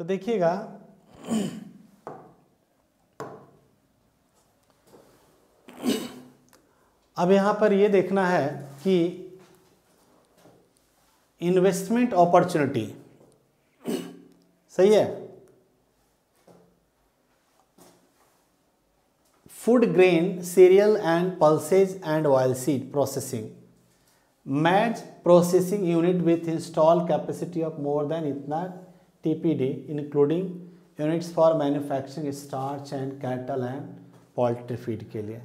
तो देखिएगा। अब यहाँ पर ये देखना है कि इन्वेस्टमेंट अपॉर्चुनिटी सही है? Food grain cereal and pulses and oil seed processing match processing unit with install capacity of more than इतना TPD including units for manufacturing starch and cattle and poultry feed के लिए।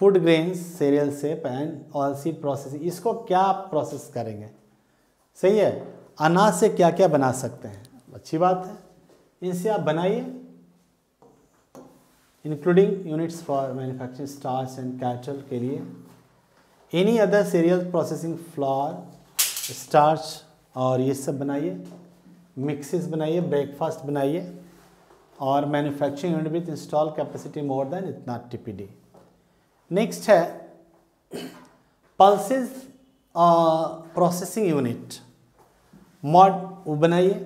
Food grains cereal से and oil seed processing इसको क्या आप process करेंगे? सही है? अनाज से क्या क्या बना सकते हैं? अच्छी बात है। इनसे आप बनाइए। Including units for manufacturing starch and cattle के लिए। Any other cereal processing flour starch और ये सब बनाइए। मिक्सेस बनाइए ब्रेकफास्ट बनाइए और manufacturing unit with install capacity more than इतना टीपीडी नेक्स्ट है पल्सेस प्रोसेसिंग यूनिट मॉड बनाइए।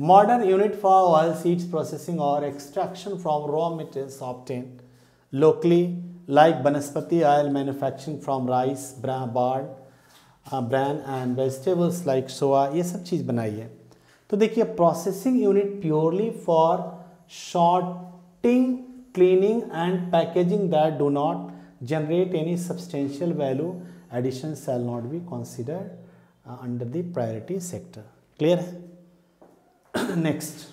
Modern unit for oil seeds processing और extraction from raw materials obtain locally like vanaspati oil manufacturing from rice bard bran and vegetables like soya ये सब चीज़ बनाइए। तो देखिए processing unit purely for sorting cleaning and packaging that do not generate any substantial value addition shall not be consider under the priority sector clear है next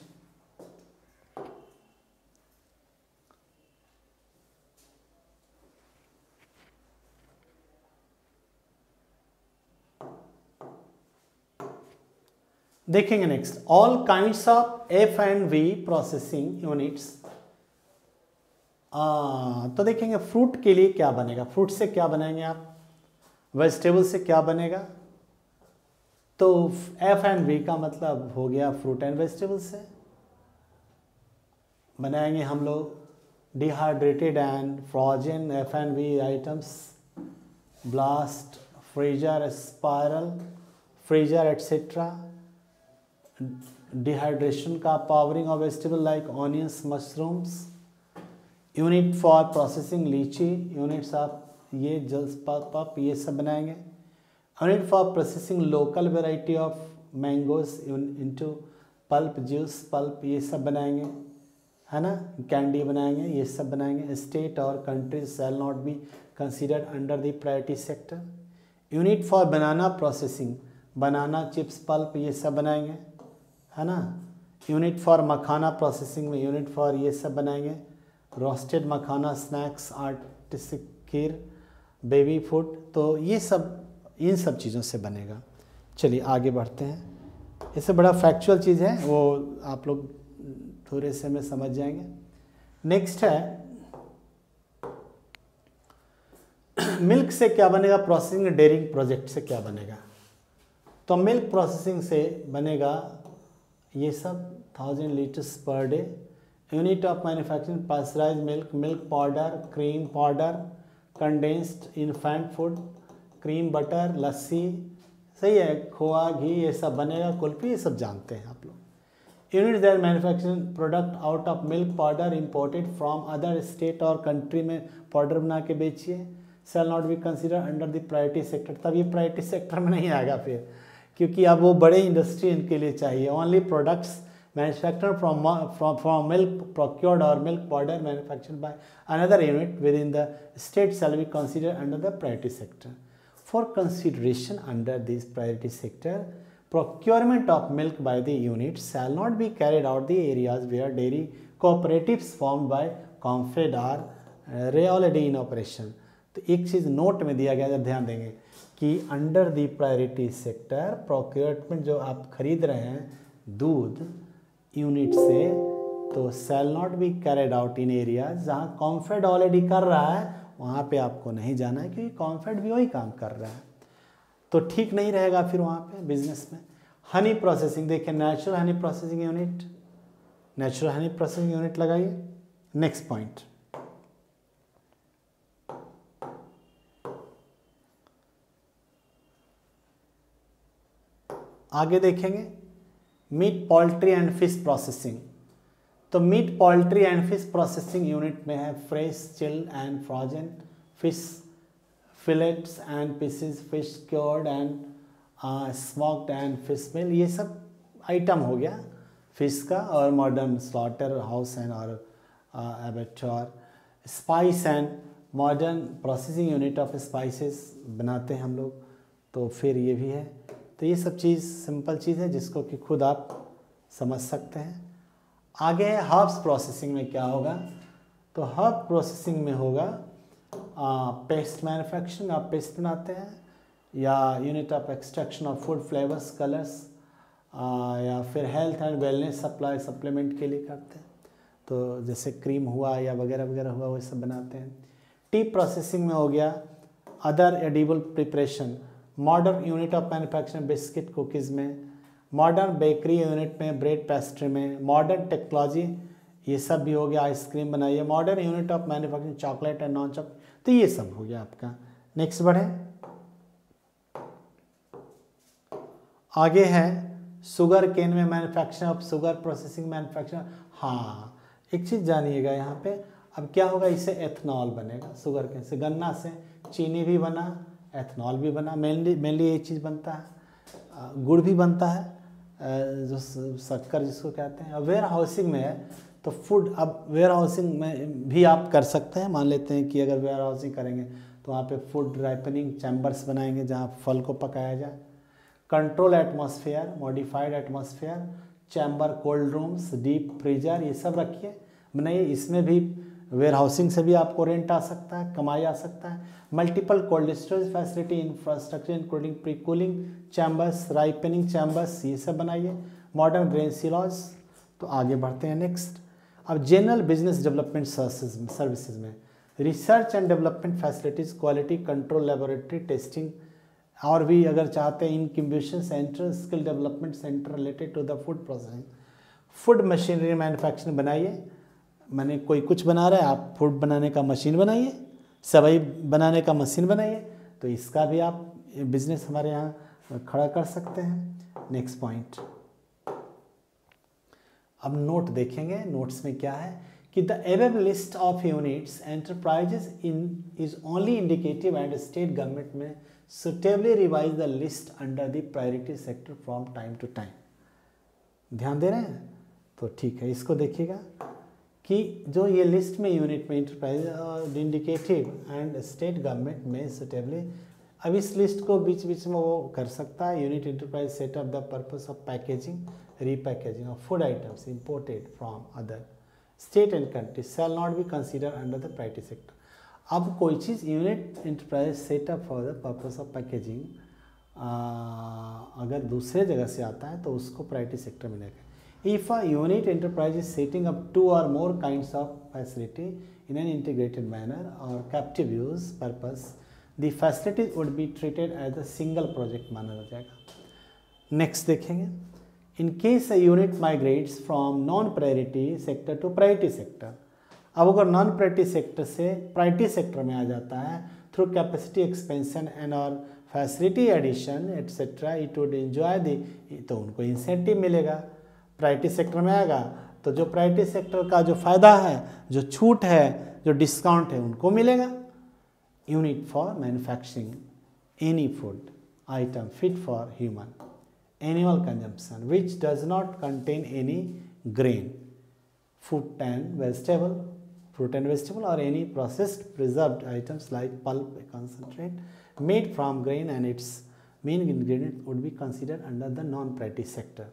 देखेंगे next all kinds of F and V processing units तो देखेंगे fruit के लिए क्या बनेगा? Fruit से क्या बनाएँगे आप? वेजिटेबल से क्या बनेगा? तो एफ़ एंड वी का मतलब हो गया फ्रूट एंड वेजिटेबल से। बनाएँगे हम लोग dehydrated and frozen F and V items blast freezer spiral freezer etcetera dehydration का powdering of vegetable like onions mushrooms unit for processing litchi units of ये जल्स पप ये सब बनाएँगे। Unit for processing local variety of mangoes into pulp juice pulp ये सब बनाएँगे, है ना? कैंडी बनाएँगे, ये सब बनाएँगे। स्टेट और countries shall not be considered under the priority sector unit for banana processing banana chips pulp ये सब बनाएँगे। है ना? यूनिट फॉर मखाना प्रोसेसिंग में यूनिट फॉर ये सब बनाएँगे। Roasted makhana snacks artistic kheer baby food तो ये सब, इन सब चीज़ों से बनेगा। चलिए आगे बढ़ते हैं। इससे बड़ा फैक्चुअल चीज़ है, वो आप लोग थोड़े से में समझ जाएँगे। नेक्स्ट है मिल्क से क्या बनेगा? प्रोसेसिंग डेयरिंग प्रोजेक्ट से क्या बनेगा? तो मिल्क प्रोसेसिंग से बनेगा ये सब thousand litres per day unit of manufacturing pasteurise milk milk powder cream powder condensed infant food cream butter lassi सही है, खोआ, घी, ये सब बनेगा, कुल्फी, ये सब जानते हैं आप लोग। Unit there manufacturing product out of milk powder imported from other state और कंट्री में पाउडर बना के बेचिए। Shall not be consider under the priority sector तब ये प्रायोरिटी सेक्टर में नहीं आएगा फिर। क्योंकि अब वो बड़े इंडस्ट्री इनके लिए चाहिए। Only products manufacture from from milk procured और milk powder manufacture by another unit within the state shall we consider under the priority sector for consideration under this priority sector procurement of milk by the unit shall not be carried out the areas where are dairy cooperative farm by COMFED are रे already in operation तो एक चीज़ note में दिया गया जब ध्यान देंगे कि under the priority sector procurement जो आप खरीद रहे हैं, दूध यूनिट से तो shall not be carried out in area जहाँ कॉम्फेड ऑलरेडी कर रहा है, वहाँ पे आपको नहीं जाना है, क्योंकि कॉम्फेड भी वही काम कर रहा है। तो ठीक नहीं रहेगा फिर वहाँ पे बिज़नेस में। हनी प्रोसेसिंग देखिए natural honey processing unit natural honey processing unit लगाइए। नेक्स्ट पॉइंट आगे देखेंगे meat poultry and fish processing तो meat poultry and fish processing unit में है fresh chill and frozen fish fillets and pieces fish cured and smoked and fish meal ये सब item हो गया फ़िश का और मॉडर्न स्लॉटर हाउस एंड और abattoir spice and modern processing unit of spices बनाते हैं हम लोग तो फिर ये भी है। तो ये सब चीज़ सिंपल चीज़ है जिसको कि खुद आप समझ सकते हैं। आगे है हर्ब्स प्रोसेसिंग में क्या होगा? तो हर्ब प्रोसेसिंग में होगा पेस्ट मैन्युफैक्चरिंग आप पेस्ट बनाते हैं, या unit of extraction of food flavours colours या फिर health and wellness supply supplement के लिए करते हैं। तो जैसे क्रीम हुआ या वगैरह वगैरह हुआ, वो सब बनाते हैं। टी प्रोसेसिंग में हो गया other edible preparation modern unit of manufacturing biscuit cookies में, मॉडर्न बेकरी यूनिट में, ब्रेड पेस्ट्री में, मॉडर्न टेक्नोलॉजी, ये सब भी हो गया, आइसक्रीम बनाइए, modern unit of manufacturing chocolate and non chocolate तो ये सब हो गया आपका। नेक्स्ट बढ़े। आगे है शुगर केन में manufacturing of sugar processing manufacturing हाँ एक चीज़ जानिएगा यहाँ पे, अब क्या होगा, इसे एथनॉल बनेगा शुगर केन से, गन्ना से, चीनी भी बना एथनॉल भी बना मेनली मेनली ये चीज़ बनता है। गुड़ भी बनता है। जो शक्कर जिसको कहते हैं। वेयर हाउसिंग में है तो फ़ूड अब वेयर हाउसिंग में भी आप कर सकते हैं। मान लेते हैं कि अगर वेयर हाउसिंग करेंगे तो वहाँ पे फ़ूड राइपनिंग चैम्बर्स बनाएँगे, जहाँ फल को पकाया जाए। Control atmosphere modified atmosphere chamber cold rooms deep freezer ये सब रखिए। बनाइए इसमें भी वेयर हाउसिंग से भी आपको रेंट आ सकता है, कमाई आ सकता है। Multiple cold storage facility infrastructure including pre cooling chambers ripening chambers ये सब बनाइए। मॉडर्न ग्रेन सिलॉज तो आगे बढ़ते हैं नेक्स्ट अब जनरल बिज़नेस डेवलपमेंट सर्विसेज़ में। Research and development facilities quality control laboratory testing और भी अगर चाहते हैं incubation centre skill development centre related to the food processing food machinery manufacturing बनाइए। मैंने कोई कुछ बना रहा है, आप फ़ूड बनाने का मशीन बनाइए, सवई बनाने का मशीन बनाइए तो इसका भी आप बिज़नेस हमारे यहाँ खड़ा कर सकते हैं। नेक्स्ट पॉइंट अब नोट देखेंगे नोट्स में क्या है कि the above list of units enterprises in is only indicative and state government may suitably revise the list under the priority sector from time to time ध्यान दे रहे हैं? तो ठीक है, इसको देखिएगा। कि जो ये लिस्ट में यूनिट में enterprise indicative and state government may suitably अब इस लिस्ट को बीच बीच में वो कर सकता है। Unit enterprise set up the purpose of packaging repackaging of food items imported from other state and country shall not be consider under the private sector अब कोई चीज़ unit enterprise setup for the purpose of packaging अगर दूसरे जगह से आता है तो उसको प्राइवेट सेक्टर में मिलेगा If a unit enterprise is setting up two or more kinds of facility in an integrated manner or captive use purpose, the facility would be treated as a single project माना जाएगा next देखेंगे in case unit migrates from non priority sector to priority sector अब अगर priority sector से priority sector में आ जाता है थ्रू कैपेसिटी एक्सपेंशन एंड और facility addition etcetera it would enjoy the तो उनको इंसेंटिव मिलेगा प्राइवेटी सेक्टर में आएगा तो जो प्राइवेटी सेक्टर का जो फ़ायदा है, जो छूट है, जो डिस्काउंट है, उनको मिलेगा। Unit for manufacturing any food item fit for human animal consumption which does not contain any grain food and vegetable fruit and vegetable और any processed preserve items like pulp concentrate made from grain and its main ingredient would be consider under the non priority sector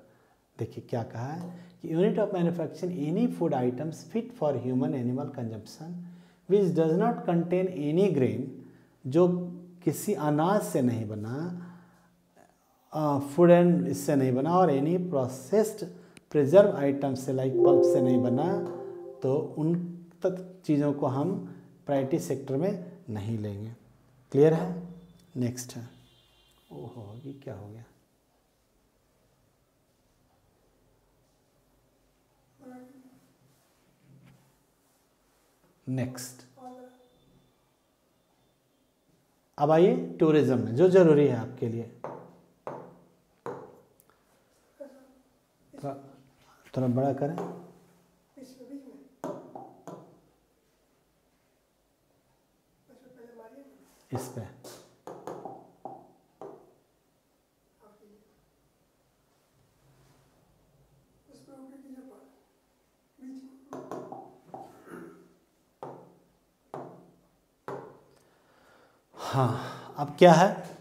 देखिए क्या कहा है कि unit of manufacturing any food items fit for human animal consumption which does not contain any grain जो किसी अनाज से नहीं बना फ़ूड एंड इससे नहीं बना और एनी प्रोसेस्ड प्रिजर्व आइटम से लाइक पल्प से नहीं बना तो उन तक चीज़ों को हम प्रायोरिटी सेक्टर में नहीं लेंगे। क्लियर है? नेक्स्ट है। ओहो ये क्या हो गया? नेक्स्ट अब आइए टूरिज़्म में, जो ज़रूरी है आपके लिए। थोड़ा बड़ा करें। इस पे आप कीजिए उस पर ओके कीजिए पर बीच में हाँ अब क्या है?